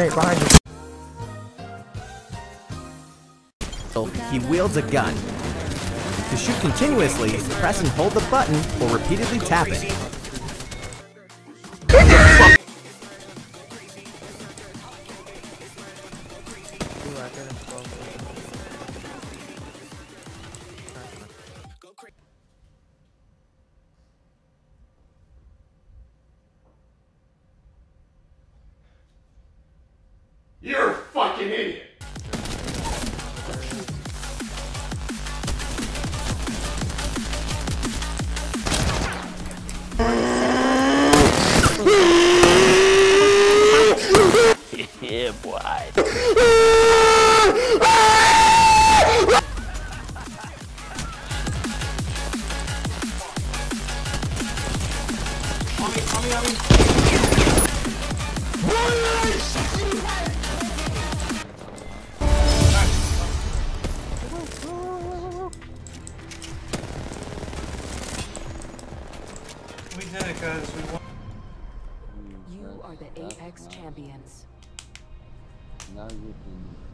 Hey, behind you. He wields a gun. To shoot continuously, press and hold the button or repeatedly tap it. Yeah, boy. We did it, guys. We won. You are the Apex champions. 拿鱼给你